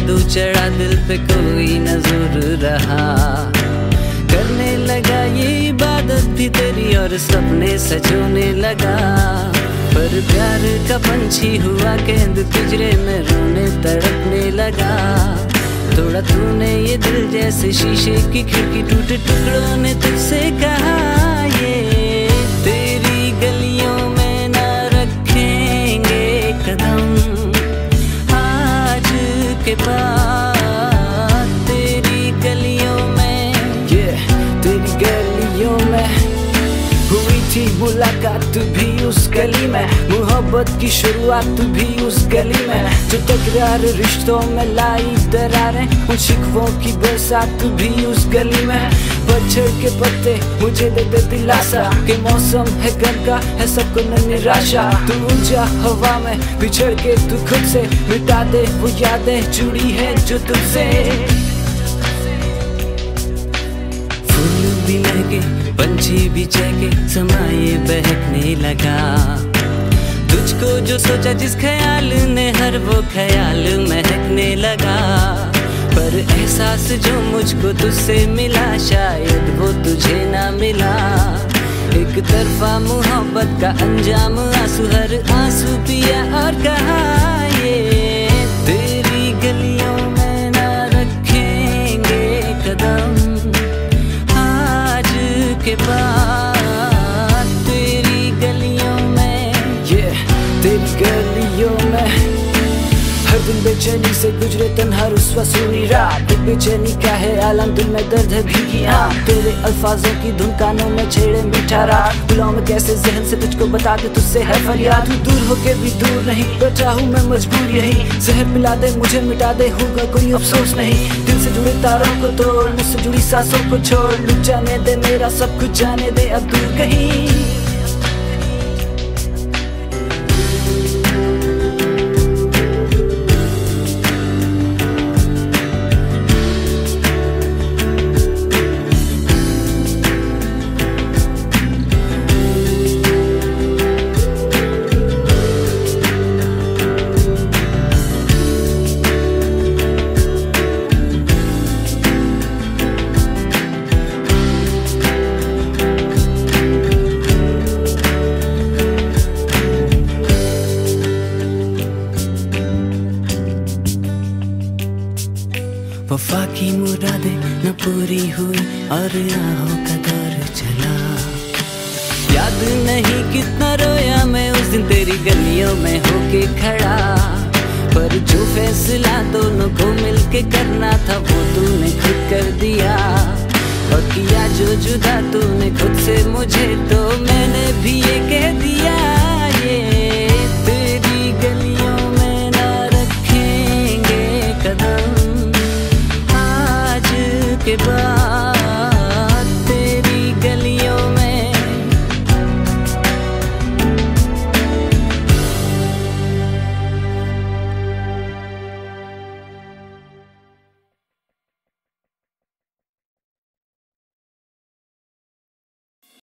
जादू चढ़ा दिल पे कोई नज़र रहा। करने लगा ये इबादत भी तेरी और सपने सजोने लगा। पर प्यार का पंछी हुआ केंद पिजरे में रोने तड़पने लगा। थोड़ा तूने ये दिल जैसे शीशे की खिड़की टूटे टुकड़ों ने तुझसे कहा। के मुलाकात भी उस गली में, मोहब्बत की शुरुआत भी उस गली में। जो तकरार रिश्तों में लाई दरारें, उन शिकवों की बरसात भी उस गली में। पतझड़ के पत्ते मुझे दे दे दिलासा के मौसम है गम का है सबको न निराशा। तू ऊँचा हवा में, बिछड़ के तू खुद से मिटा दे, वो यादें जुड़ी है जो तुझसे। भी महके, पंछी भी चहके, समाये बहकने लगा। तुझको जो सोचा जिस ख्याल ने, हर वो ख्याल महकने लगा। पर एहसास जो मुझको तुझसे मिला, शायद वो तुझे ना मिला। एक तरफा मोहब्बत का अंजाम, आँसू हर आँसू पिया और कहा गलियों में हर दिन बेचैनी से गुजरे तन्हा रुस्वा सुनी रात। बेचैनी का है आलम दिल में दर्द है भीगी हाँ तेरे अल्फाजों की धुन कानों में छेड़े मीठा रात बुलाओ कैसे जहन से तुझको बता दे, तुझसे है फरियाद। तू दूर होके भी दूर नहीं, बैठा हूँ मैं मजबूर यही। जहर पिला दे, मुझे मिटा दे, होगा कोई अफसोस नहीं। दिल से जुड़े तारों को तोड़, मुझसे जुड़ी सांसों को छोड़। लुट जाने दे, मेरा सब कुछ जाने दे, अब दूर कहीं। वफा की मुरादे न पूरी हुई और आहों का दौर चला याद नहीं कितना रोया मैं उस दिन तेरी गलियों में होके खड़ा पर जो फैसला दोनों को मिलके करना था वो तूने खुद कर दिया और किया जो जुदा तूने खुद से मुझे तो